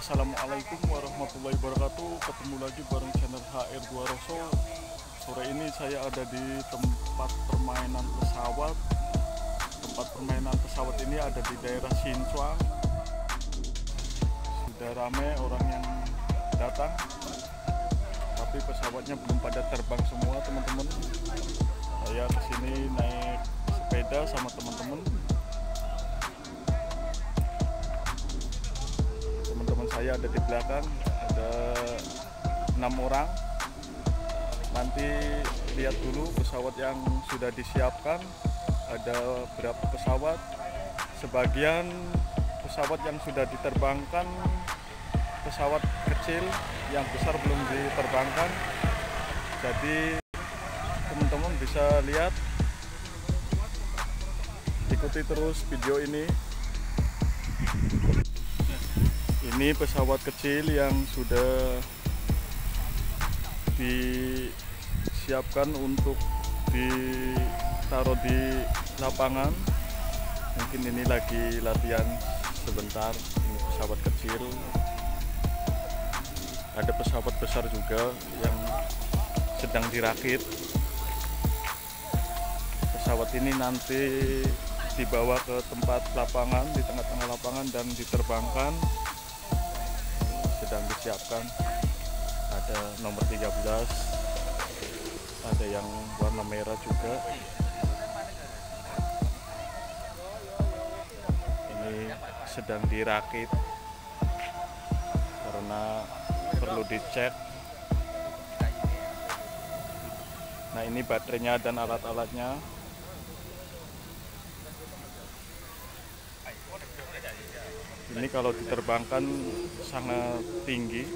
Assalamualaikum warahmatullahi wabarakatuh. Ketemu lagi bareng channel HR2 Roso Sore ini saya ada di tempat permainan pesawat. Tempat permainan pesawat ini ada di daerah Sinchuang Sudah ramai orang yang datang. Tapi pesawatnya belum pada terbang semua teman-teman. Saya ke sini naik sepeda sama teman-teman saya ada di belakang ada enam orang. Nanti lihat dulu pesawat yang sudah disiapkan ada berapa pesawat. Sebagian pesawat yang sudah diterbangkan pesawat kecil yang besar belum diterbangkan. Jadi teman-teman bisa lihat. Ikuti terus video ini ini pesawat kecil yang sudah disiapkan untuk ditaruh di lapangan. Mungkin ini lagi latihan sebentar. Ini pesawat kecil. Ada pesawat besar juga yang sedang dirakit. Pesawat ini nanti dibawa ke tempat lapangan di tengah-tengah lapangan dan diterbangkan sedang disiapkan ada nomor 13 ada yang warna merah juga. Ini sedang dirakit karena perlu dicek. Nah ini baterainya dan alat-alatnya ini kalau diterbangkan sangat tinggi.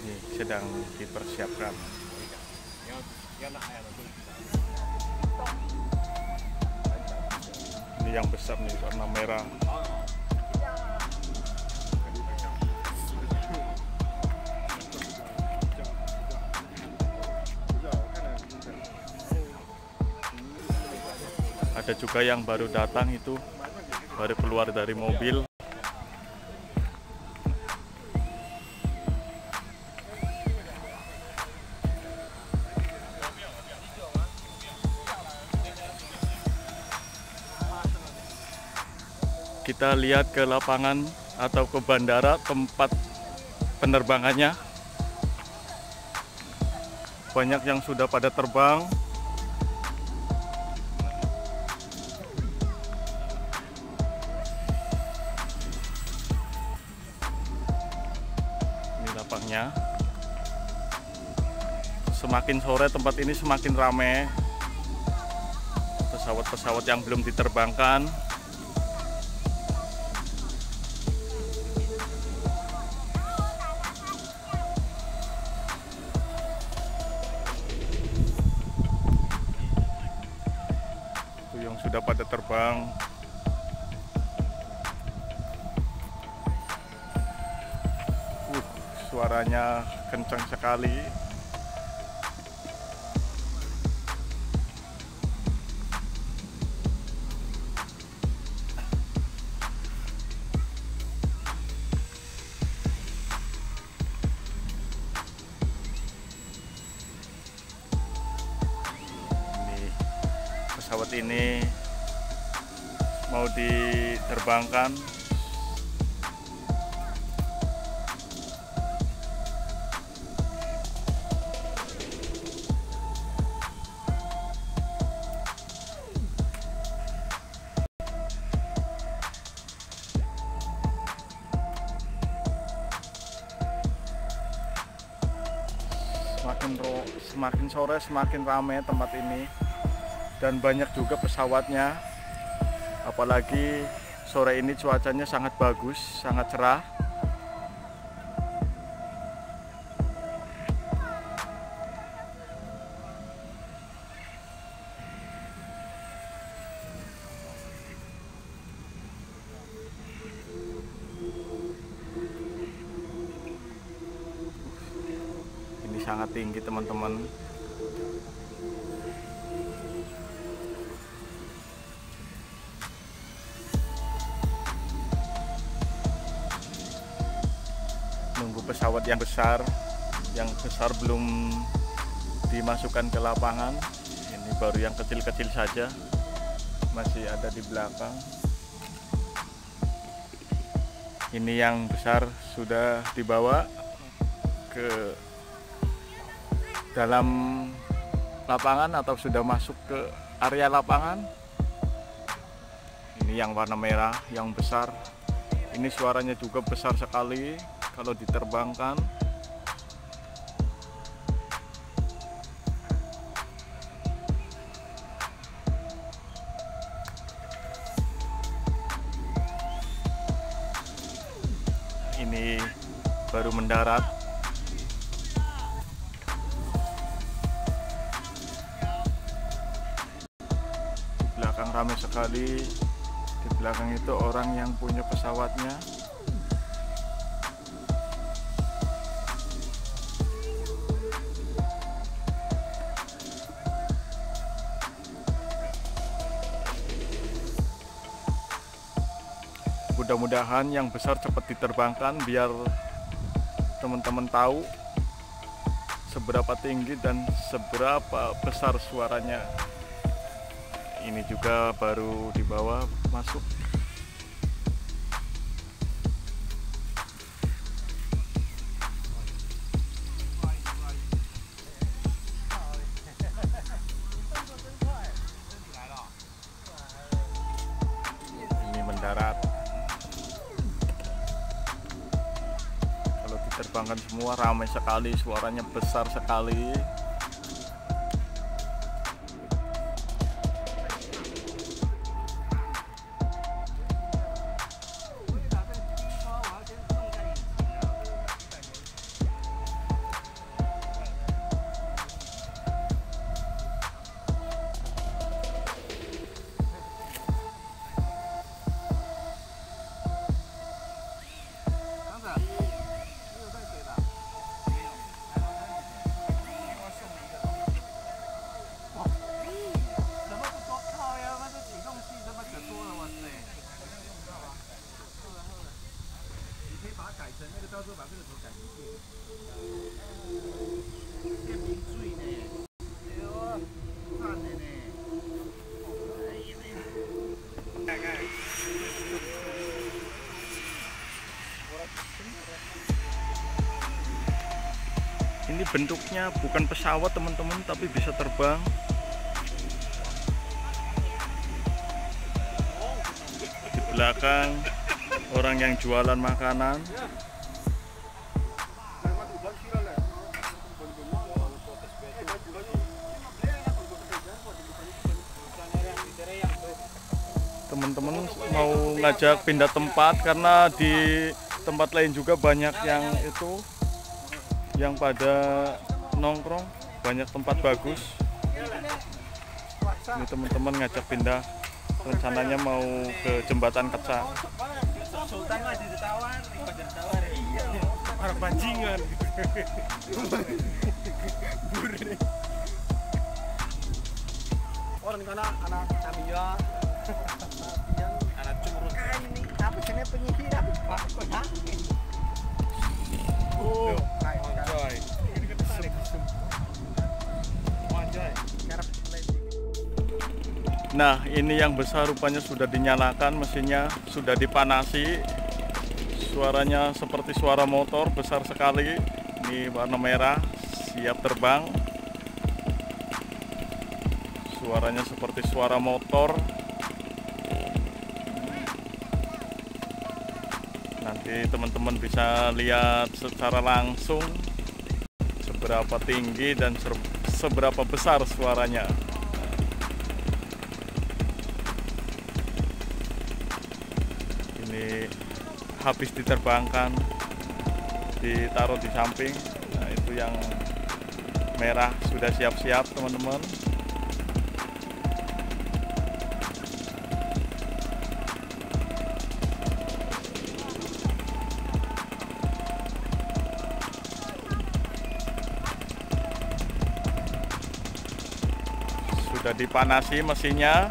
Ini sedang dipersiapkan. Ini yang besar nih warna merah ada juga yang baru datang itu baru keluar dari mobil. Kita lihat ke lapangan atau ke bandara tempat penerbangannya. Banyak yang sudah pada terbang lapangnya semakin sore tempat ini semakin ramai pesawat-pesawat yang belum diterbangkan suaranya kencang sekali. Pesawat ini mau diterbangkan semakin sore semakin ramai tempat ini. Dan banyak juga pesawatnya. Apalagi sore ini cuacanya sangat bagus sangat cerah sangat tinggi teman-teman. Nunggu pesawat yang besar yang besar belum dimasukkan ke lapangan. Ini baru yang kecil-kecil saja masih ada di belakang. Ini yang besar sudah dibawa ke dalam lapangan atau sudah masuk ke area lapangan. Ini yang warna merah yang besar. Ini suaranya juga besar sekali kalau diterbangkan. Ini baru mendarat sekali di belakang itu orang yang punya pesawatnya. Mudah-mudahan yang besar cepat diterbangkan biar teman-teman tahu seberapa tinggi dan seberapa besar suaranya ini juga baru dibawa masuk. Ini mendarat. Kalau diterbangkan semua ramai sekali suaranya besar sekali bentuknya bukan pesawat teman-teman tapi bisa terbang. Di belakang orang yang jualan makanan. Teman-teman mau ngajak pindah tempat karena di tempat lain juga banyak yang itu yang pada nongkrong banyak tempat bagus ini teman-teman ngajak pindah rencananya mau ke jembatan Keca Sultan mah ditawar, ditawar iya. Orang pancingan Orang di mana anak yang anak curut. Ini apa sih penyihir apa? Pak, kok ya? Oh, Nah ini yang besar rupanya sudah dinyalakan mesinnya sudah dipanasi. Suaranya seperti suara motor besar sekali. Ini warna merah siap terbang. Suaranya seperti suara motor. Nanti teman-teman bisa lihat secara langsung seberapa tinggi dan seberapa besar suaranya. Ini habis diterbangkan ditaruh di samping. Nah itu yang merah sudah siap-siap teman-teman sudah dipanasi mesinnya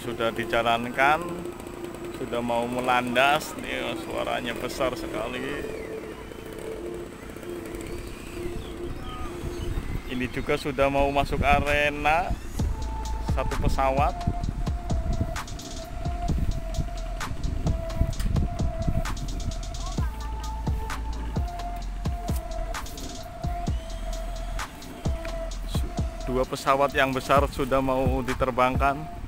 sudah dijalankan Sudah mau melandas. Nih Suaranya besar sekali. Ini juga sudah mau masuk arena Satu pesawat. Dua pesawat yang besar sudah mau diterbangkan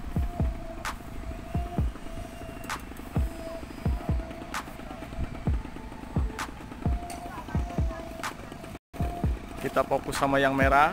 kita fokus sama yang merah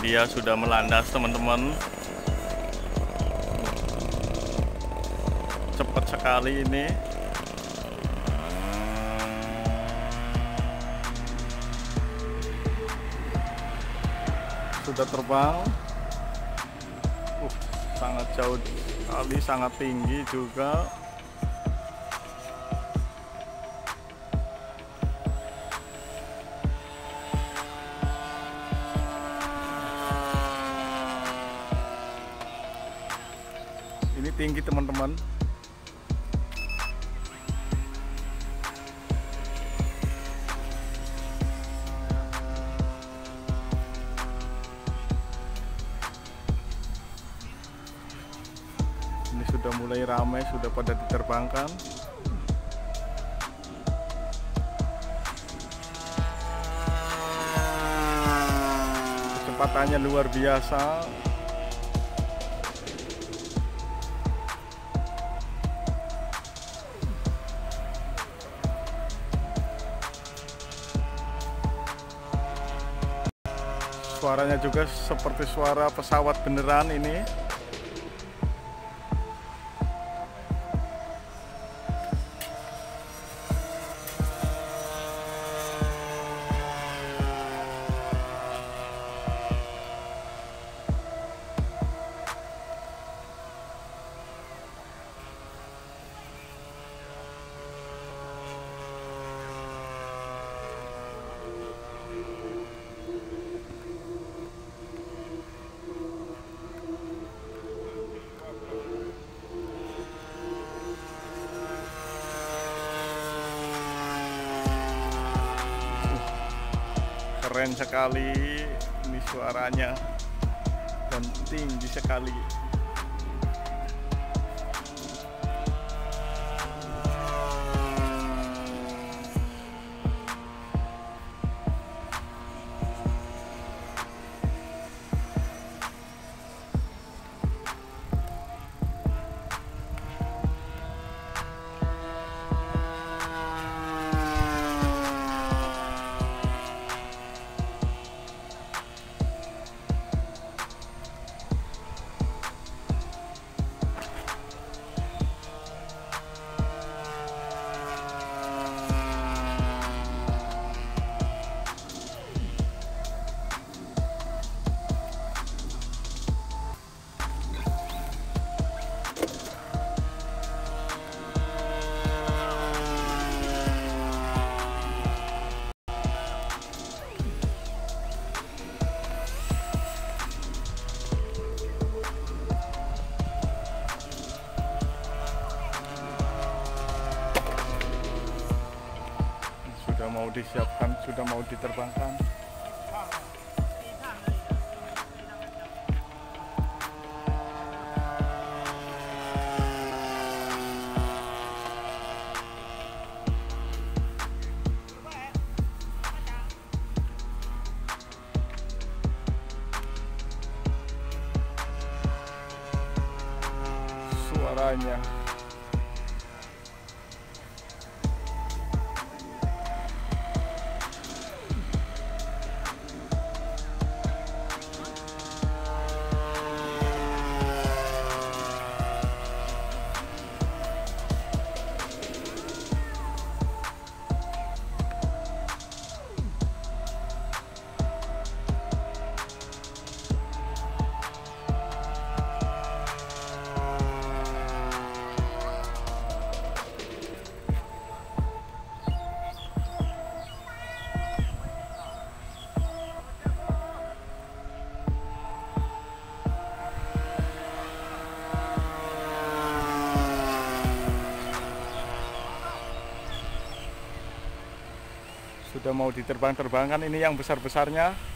dia sudah melandas teman-teman. Cepat sekali ini. Sudah terbang. Uh, sangat jauh sekali sangat tinggi juga tinggi teman-teman. Ini sudah mulai ramai sudah pada diterbangkan. Kecepatannya luar biasa suaranya juga seperti suara pesawat beneran ini keren sekali ini suaranya. Dan tinggi sekali disiapkan sudah mau diterbangkan. Suaranya mau diterbang-terbangkan ini yang besar-besarnya